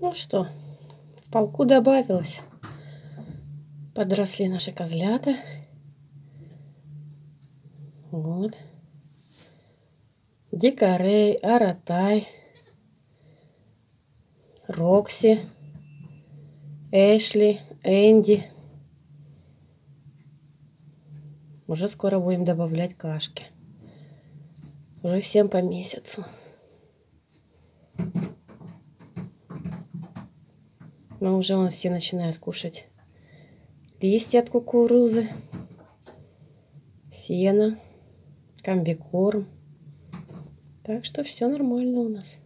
Ну что, в полку добавилось. Подросли наши козлята. Вот. Дикарей, Аратай, Рокси, Эшли, Энди. Уже скоро будем добавлять кашки. Уже всем по месяцу. Но уже он все начинают кушать листья от кукурузы, сено, комбикорм. Так что все нормально у нас.